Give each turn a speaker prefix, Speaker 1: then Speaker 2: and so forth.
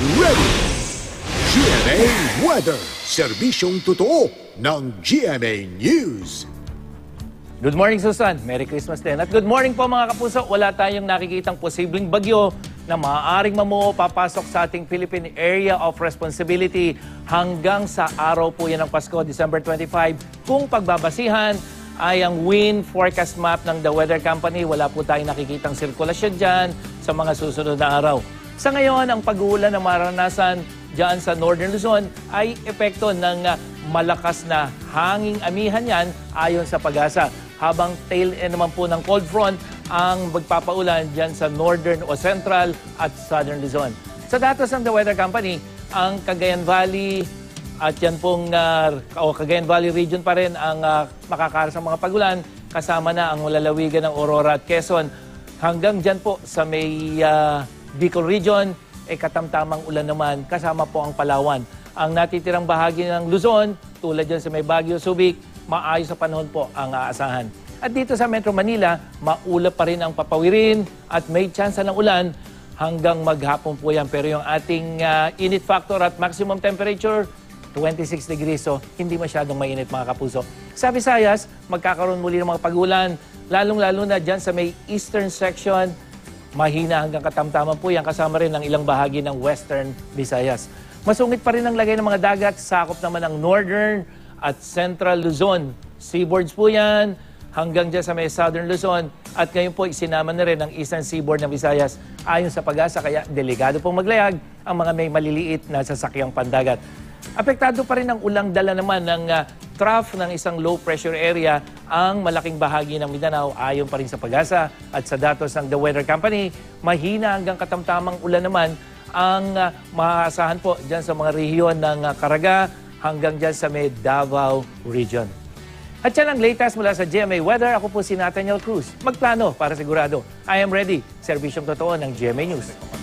Speaker 1: ready. GMA Weather, serbisyong totoo ng GMA News.
Speaker 2: Good morning, Susan. Merry Christmas din. At good morning po mga kapuso. Wala tayong nakikitang posibleng bagyo na maaaring mamuo papasok sa ating Philippine Area of Responsibility hanggang sa araw po yan ng Pasko, December 25. Kung pagbabasihan ay ang wind forecast map ng The Weather Company. Wala po tayong nakikitang sirkulasyon dyan sa mga susunod na araw. Sa ngayon, ang pag-uulan na maranasan dyan sa Northern Luzon ay epekto ng ah, malakas na hanging amihan yan ayon sa pag-asa. Habang tail end naman po ng cold front ang magpapaulan dyan sa Northern o Central at Southern Luzon. Sa datos ng The Weather Company, ang Cagayan Valley at yan pong ah, o Cagayan Valley region pa rin ang uh, makakaras ng mga pagulan kasama na ang lalawigan ng Aurora at Quezon. Hanggang dyan po sa may ah, Bicol region, ay katamtamang ulan naman kasama po ang Palawan. Ang natitirang bahagi ng Luzon, tulad dyan sa may Baguio, Subic, maayos sa panahon po ang aasahan. At dito sa Metro Manila, maulap pa rin ang papawirin at may tsansa ng ulan hanggang maghapon po yan. Pero yung ating ah, init factor at maximum temperature, 26 degrees. So, hindi masyadong mainit mga kapuso. Sa Visayas, magkakaroon muli ng mga pagulan, lalong-lalo na dyan sa may eastern section, mahina hanggang katamtaman po yan kasama rin ng ilang bahagi ng western Visayas. Masungit pa rin ang lagay ng mga dagat, sakop naman ng northern at central Luzon. Seaboards po yan, hanggang dyan sa may southern Luzon. At ngayon po, isinama na rin ang eastern seaboard ng Visayas ayon sa pag-asa. Kaya delikado pong maglayag ang mga may maliliit na sasakyang pandagat. Apektado pa rin ang ulang dala naman ng ah, trough ng isang low pressure area ang malaking bahagi ng Mindanao ayon pa rin sa pag-asa at sa datos ng The Weather Company, mahina hanggang katamtamang ulan naman ang uh, maaasahan po dyan sa mga rehiyon ng ah, Caraga hanggang dyan sa may Davao region. At yan ang latest mula sa GMA Weather. Ako po si Nathaniel Cruz. Magplano para sigurado. I am ready. Serbisyong totoo ng GMA News.